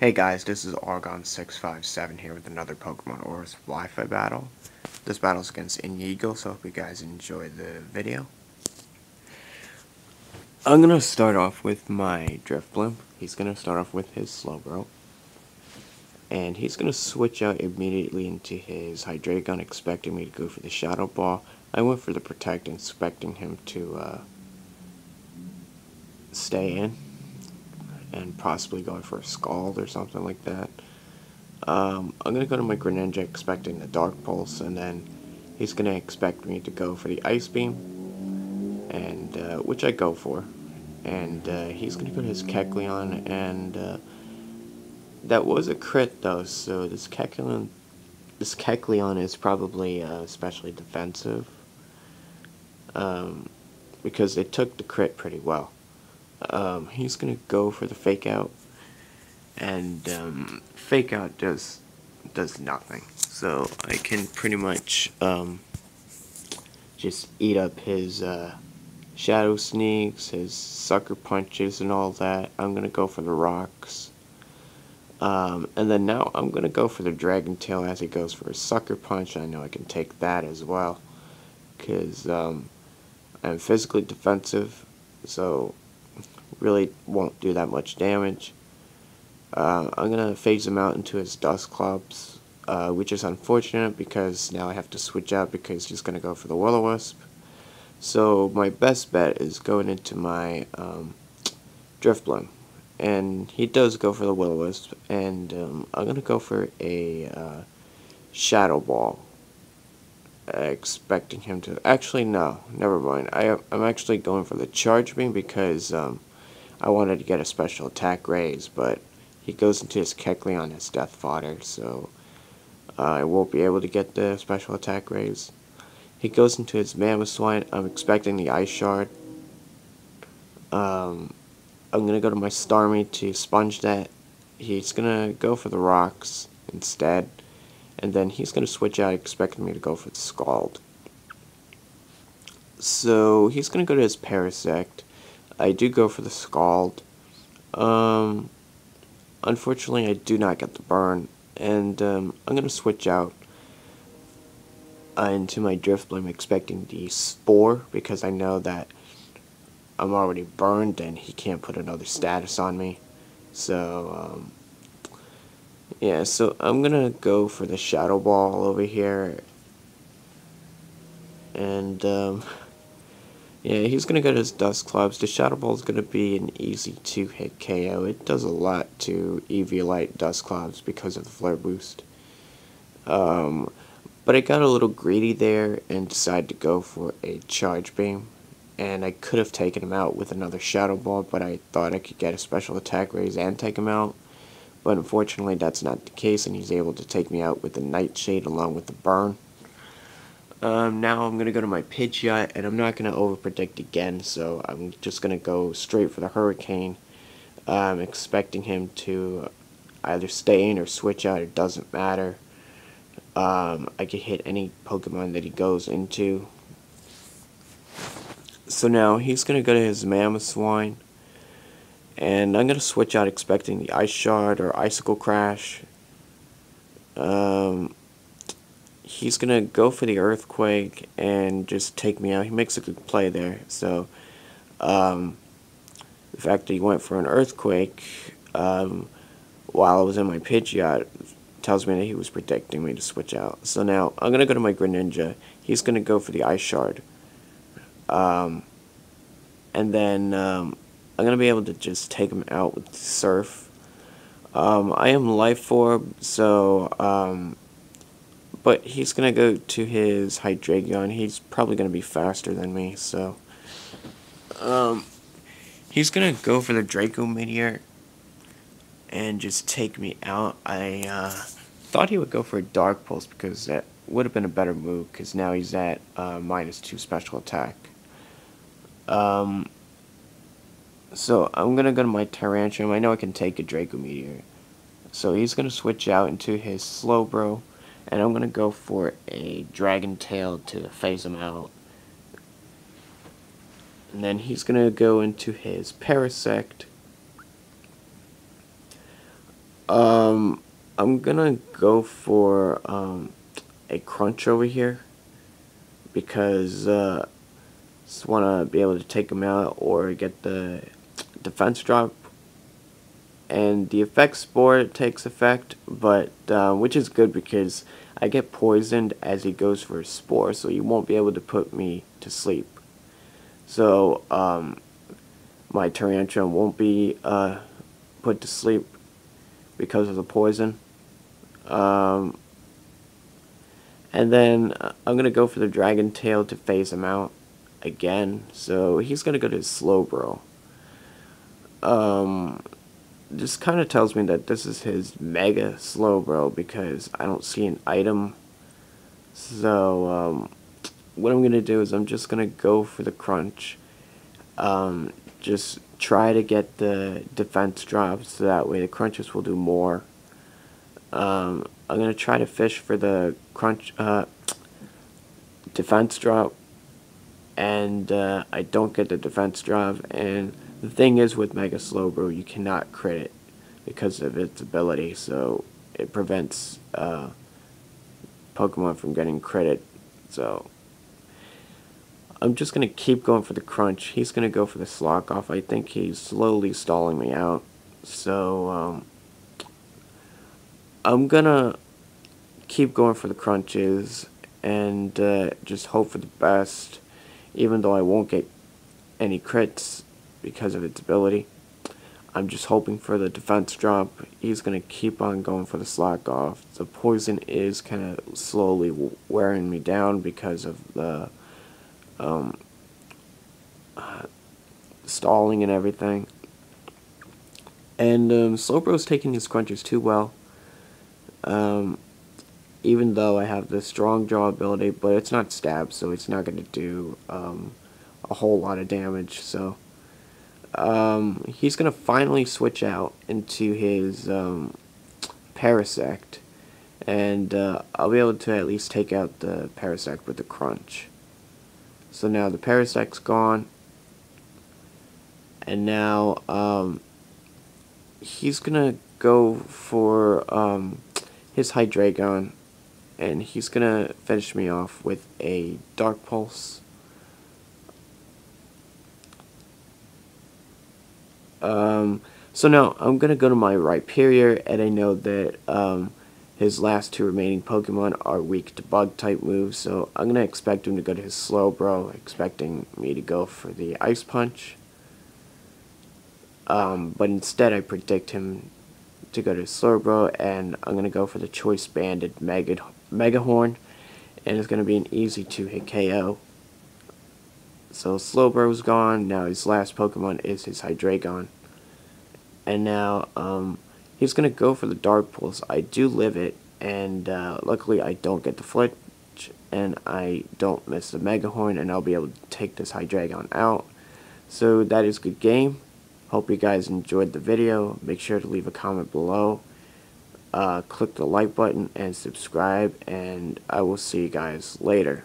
Hey guys, this is Argon657 here with another Pokemon ORAS Wi-Fi battle. This battle is against Iñigo, so I hope you guys enjoy the video. I'm gonna start off with my Drifblim. He's gonna start off with his Slowbro. And he's gonna switch out immediately into his Hydreigon, expecting me to go for the Shadow Ball. I went for the Protect, expecting him to uh, stay in and possibly going for a Scald or something like that. Um, I'm going to go to my Greninja expecting the Dark Pulse, and then he's going to expect me to go for the Ice Beam, and uh, which I go for. And uh, he's going to go to his Kecleon, and uh, that was a crit though, so this Kecleon, this Kecleon is probably uh, especially defensive, um, because it took the crit pretty well. Um, he's gonna go for the fake out, and um, fake out does does nothing. So I can pretty much um, just eat up his uh, shadow sneaks, his sucker punches, and all that. I'm gonna go for the rocks. Um, and then now I'm going to go for the Dragon Tail as he goes for a Sucker Punch. I know I can take that as well. Because um, I'm physically defensive. So really won't do that much damage. Uh, I'm going to phase him out into his Dusclops, uh, which is unfortunate because now I have to switch out because he's going to go for the Will-O-Wisp. So my best bet is going into my um, Drifblim. And he does go for the Will-O-Wisp, and um, I'm going to go for a uh, Shadow Ball expecting him to actually no never mind I, I'm actually going for the charge beam because um, I wanted to get a special attack raise, but he goes into his Kecleon as death fodder, so uh, I won't be able to get the special attack raise. He goes into his Mamoswine. I'm expecting the Ice Shard. Um, I'm going to go to my Starmie to sponge that. He's going to go for the rocks instead. And then he's going to switch out expecting me to go for the Scald. So he's going to go to his Parasect. I do go for the Scald. Um, unfortunately, I do not get the burn, and um, I'm going to switch out uh, into my Drifblim expecting the Spore, because I know that I'm already burned and he can't put another status on me. So, um, yeah, so I'm going to go for the Shadow Ball over here. And, um, yeah, he's going to go to his clubs. The Shadow Ball is going to be an easy two-hit KO. It does a lot to Eviolite Clubs because of the Flare Boost. Um, but I got a little greedy there and decided to go for a Charge Beam. And I could have taken him out with another Shadow Ball, but I thought I could get a special attack raise and take him out. But unfortunately, that's not the case, and he's able to take me out with the Nightshade along with the Burn. Um, now I'm going to go to my Pidgeot, and I'm not going to overpredict again, so I'm just going to go straight for the Hurricane. I'm expecting him to either stay in or switch out, it doesn't matter. Um, I can hit any Pokemon that he goes into. So now he's going to go to his Mamoswine, and I'm going to switch out expecting the Ice Shard or Icicle Crash. Um, he's to go for the Earthquake and just take me out. He makes a good play there. So, um, the fact that he went for an Earthquake um, while I was in my Pidgeot tells me that he was predicting me to switch out. So now, I'm to go to my Greninja. He's to go for the Ice Shard. Um, and then um, I'm to be able to just take him out with Surf. Um, I am Life Orb, so um, but he's going to go to his Hydreigon. He's probably going to be faster than me, so... Um, he's going to go for the Draco Meteor and just take me out. I uh, thought he would go for a Dark Pulse because that would have been a better move because now he's at uh, minus 2 special attack. Um, so I'm going to go to my Tyrantrum. I know I can take a Draco Meteor. So he's going to switch out into his Slowbro. And I'm going to go for a Dragon Tail to phase him out. And then he's going to go into his Parasect. Um, I'm gonna go for um, a crunch over here because uh, just want to be able to take him out or get the defense drop. And the effect spore takes effect, but uh, which is good because I get poisoned as he goes for a spore, so he won't be able to put me to sleep. So um, my Tyrantrum won't be uh, put to sleep because of the poison. Um, and then uh, I'm going to go for the Dragon Tail to phase him out again. So he's going to go to Slowbro. Um, this kind of tells me that this is his Mega Slowbro because I don't see an item. So um, what I'm going to do is I'm just going to go for the Crunch. Um, just try to get the defense drops so that way the crunches will do more. Um, I'm going to try to fish for the crunch uh, defense drop and uh, I don't get the defense drop and the thing is with Mega Slowbro you cannot crit it because of its ability so it prevents uh, Pokemon from getting critted so I'm just going to keep going for the crunch. He's going to go for the Slack off. I think he's slowly stalling me out. So, um, I'm going to keep going for the crunches and uh, just hope for the best, even though I won't get any crits because of its ability. I'm just hoping for the defense drop. He's going to keep on going for the slack off. The poison is kind of slowly wearing me down because of the um, uh, stalling and everything. And um, Slowbro's taking his crunches too well. Um, even though I have the strong jaw ability, but it's not stab, so it's not going to do um, a whole lot of damage. So um, he's going to finally switch out into his um, Parasect, and uh, I'll be able to at least take out the Parasect with the Crunch. So now the Parasect's gone. And now um, he's going to go for um, his Hydreigon. And he's going to finish me off with a Dark Pulse. Um, so now I'm going to go to my Rhyperior. And I know that... Um, his last two remaining Pokemon are weak to bug type moves, so I'm going to expect him to go to his Slowbro, expecting me to go for the Ice Punch. Um, but instead I predict him to go to his Slowbro, and I'm going to go for the Choice Banded Mega, Mega Horn, and it's going to be an easy 2-hit KO. So Slowbro's gone, now his last Pokemon is his Hydreigon. And now, um, He's going to go for the Dark Pulse. I do live it, and uh, luckily I don't get the Flinch, and I don't miss the Mega Horn, and I'll be able to take this Hydreigon out. So that is good game. Hope you guys enjoyed the video. Make sure to leave a comment below. Uh, click the like button and subscribe, and I will see you guys later.